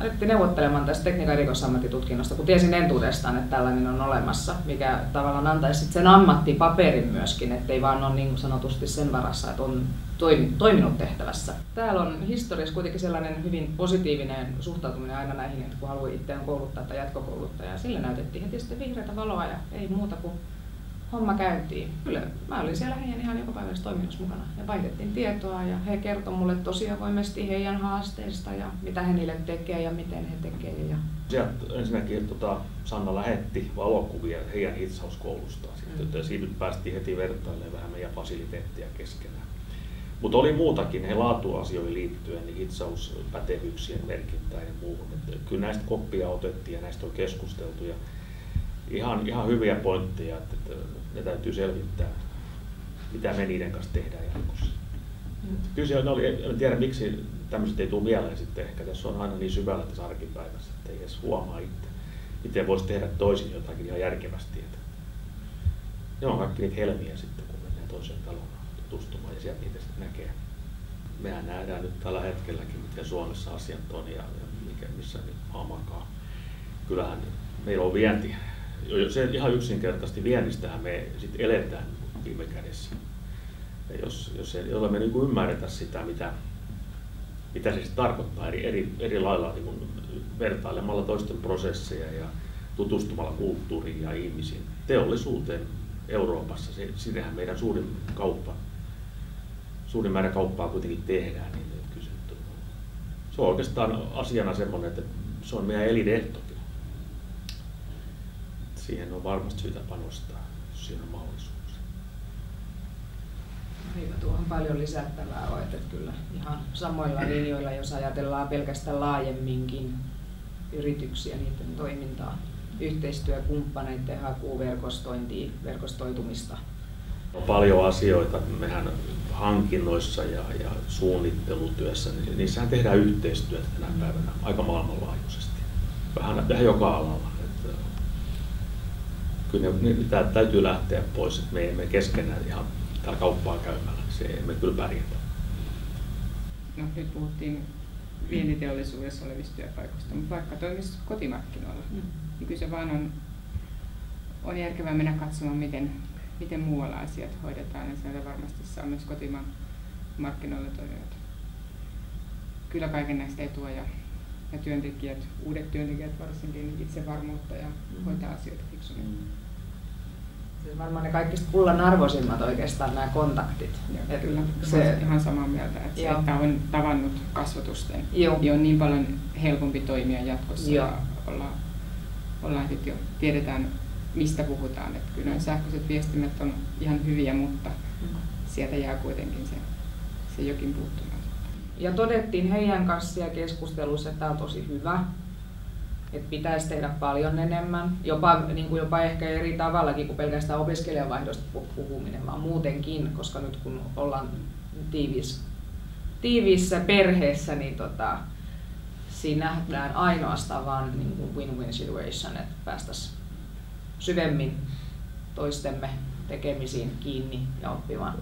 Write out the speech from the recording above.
lähdettiin neuvottelemaan tästä tekniikan rikosammattitutkinnosta, kun tiesin entuudestaan, että tällainen on olemassa, mikä tavallaan antaisi sen ammattipaperin myöskin, ettei vaan ole niin sanotusti sen varassa, että on toiminut tehtävässä. Täällä on historiassa kuitenkin sellainen hyvin positiivinen suhtautuminen aina näihin, että kun haluaa itseään kouluttaa tai jatkokouluttaa, ja sille näytettiin heti sitten vihreätä valoa ja ei muuta kuin homma käyntiin. Kyllä mä olin siellä heidän ihan joka päivässä toiminnassa mukana ja vaihdettiin tietoa ja he kertoi mulle tosi avoimesti heidän haasteista ja mitä he niille tekee ja miten he tekee. Ja... Sieltä ensinnäkin tota, Sanna lähetti valokuvia heidän hitsauskoulustaan. Sitten, mm. Siitä päästiin heti vertailemaan vähän meidän fasiliteettia keskenään. Mutta oli muutakin, he laatuasioihin liittyen, niin hitsauspätevyyksien merkintään ja muuhun. Et kyllä näistä koppia otettiin ja näistä on keskusteltu. Ja ihan, ihan hyviä pointteja, että, että ne täytyy selvittää, mitä me niiden kanssa tehdään jatkossa. Mm. Kyllä se oli, en tiedä miksi tämmöiset ei tule mieleen sitten ehkä. Tässä on aina niin syvällä tässä arkipäivässä, että ei edes huomaa itse. Miten voisi tehdä toisin jotakin ihan järkevästi. Että ne on kaikki niitä helmiä sitten, kun mennään toiseen taloon tutustumaan ja sieltä niitä sitten näkee. Mehän nähdään nyt tällä hetkelläkin, miten Suomessa asiat on ja, ja mikä, missä nyt maa makaa. Kyllähän meillä on vienti se ihan yksinkertaisesti viennistähän me sitten eletään viime kädessä. Ja jos, jos ei ole me niin kuin ymmärretä sitä, mitä, mitä se tarkoittaa eri, eri, eri lailla niin kuin vertailemalla toisten prosesseja ja tutustumalla kulttuuriin ja ihmisiin, teollisuuteen Euroopassa, se, sitähän meidän suurin kauppa, suurin määrä kauppaa kuitenkin tehdään. Niin se on oikeastaan asiana semmoinen, että se on meidän elinehto siihen on varmasti syytä panostaa, jos siinä on mahdollisuus. Hyvä, tuohon paljon lisättävää on, että kyllä ihan samoilla linjoilla, jos ajatellaan pelkästään laajemminkin yrityksiä, niiden toimintaa, yhteistyökumppaneiden hakuu, verkostointia, verkostoitumista. On paljon asioita, mehän hankinnoissa ja, ja suunnittelutyössä, niin niissähän tehdään yhteistyötä tänä päivänä aika maailmanlaajuisesti. Vähän, vähän joka alalla kyllä ne, ne täytyy lähteä pois, että me emme keskenään ihan täällä kauppaa käymällä, se emme kyllä pärjätä. No, nyt puhuttiin vientiteollisuudessa olevista työpaikoista, mutta vaikka toimisi kotimarkkinoilla, mm. niin kyllä se vaan on, on järkevää mennä katsomaan, miten, miten muualla asiat hoidetaan ja sieltä varmasti saa myös kotimaan markkinoilla toimijoita. Kyllä kaiken näistä etua ja, ja työntekijät, uudet työntekijät varsinkin, niin itsevarmuutta ja mm. hoitaa asioita fiksummin. Mm siis varmaan ne kaikista kullan arvoisimmat oikeastaan nämä kontaktit. Joo, Et kyllä, se, ihan samaa mieltä, että se, että on tavannut kasvatusten, Joo. niin on niin paljon helpompi toimia jatkossa Joo. ja olla, ollaan sit jo, tiedetään mistä puhutaan. Että kyllä noin sähköiset viestimet on ihan hyviä, mutta mm. sieltä jää kuitenkin se, se jokin puuttumaan. Ja todettiin heidän kanssaan keskustelussa, että tämä on tosi hyvä, että pitäisi tehdä paljon enemmän, jopa, niin kuin jopa ehkä eri tavallakin kuin pelkästään opiskelijavaihdosta puhuminen, vaan muutenkin, koska nyt kun ollaan tiivis, tiiviissä perheessä, niin tota, siinä nähdään ainoastaan vaan niin kuin win-win situation, että päästäisiin syvemmin toistemme tekemisiin kiinni ja oppimaan.